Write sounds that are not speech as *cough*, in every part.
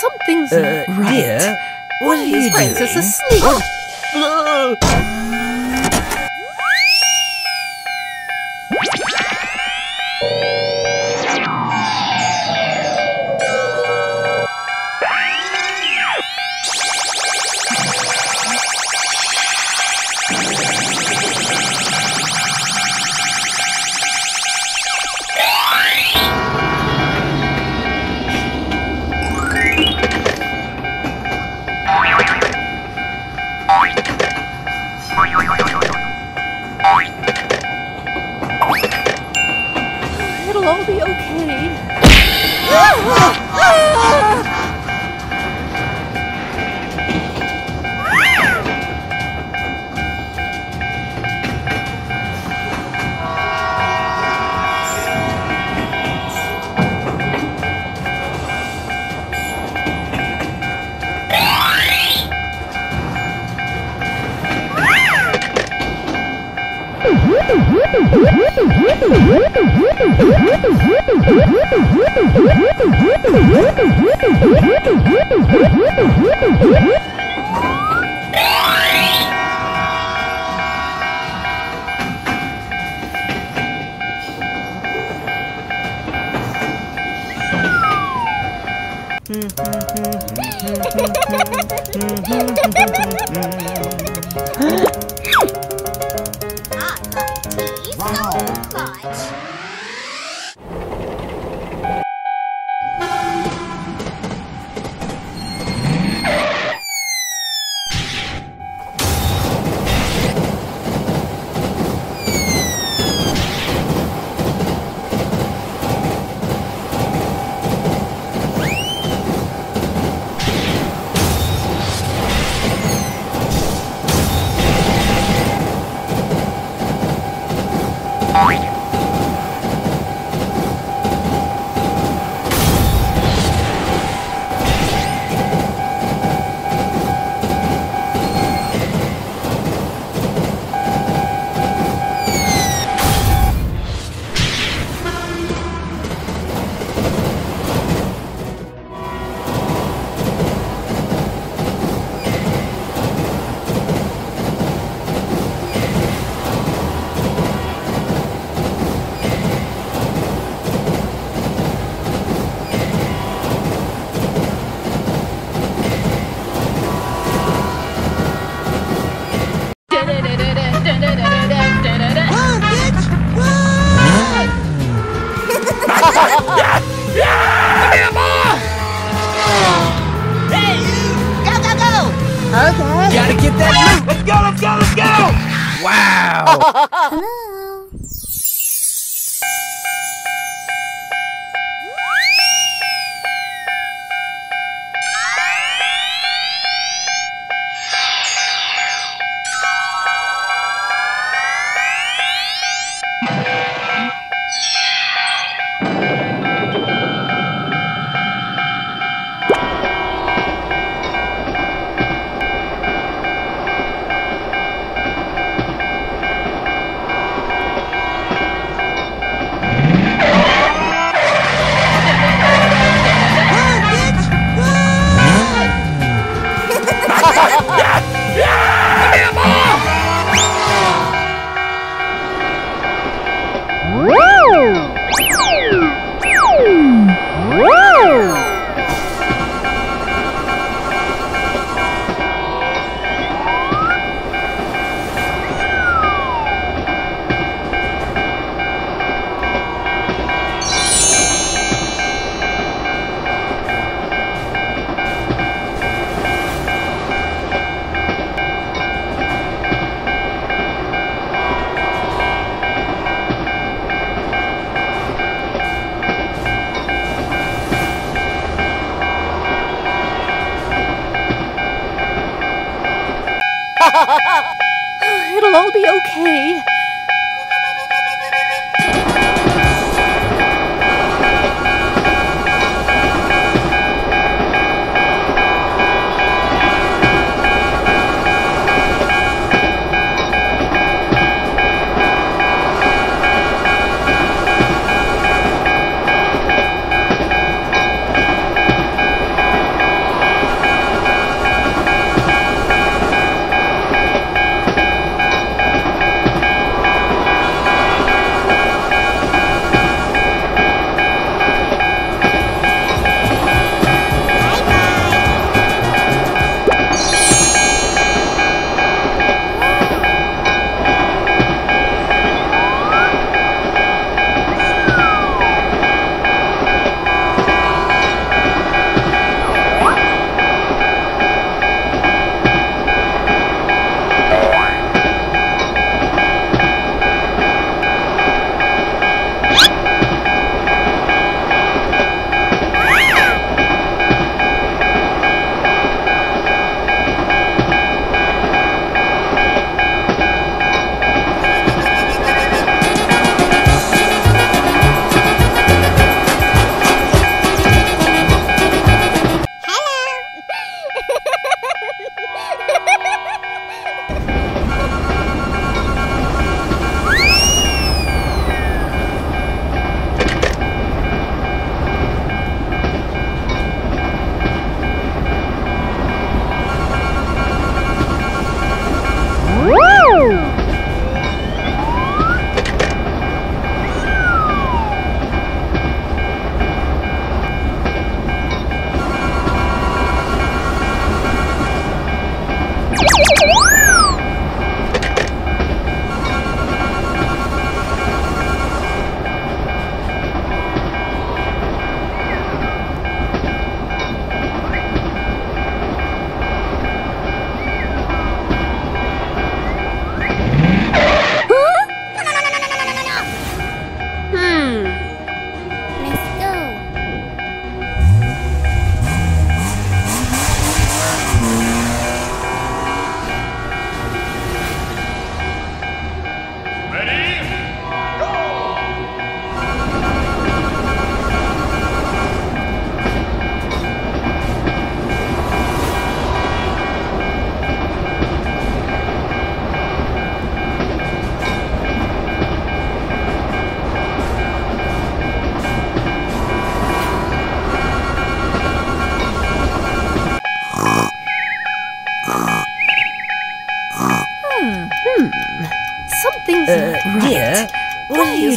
Something's Uh, not right. dear, what are you His doing? is asleep. It'll all be okay. I Wow. *laughs* It'll all be okay.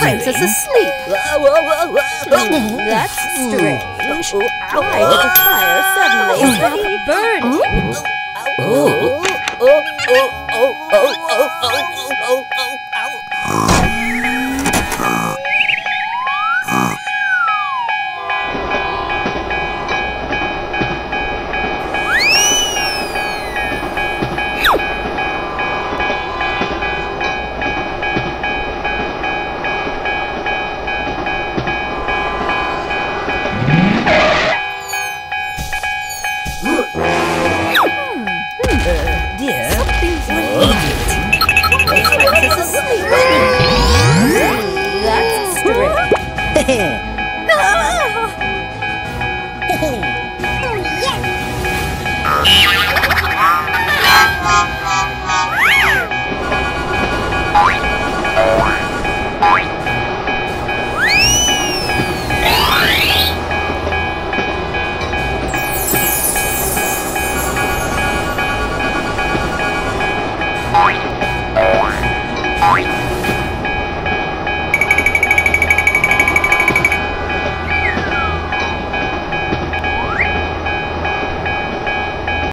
princess asleep. That's strange. Why did the fire suddenly stop burning? Oh, oh, oh, oh, oh, oh, oh, oh, oh, oh.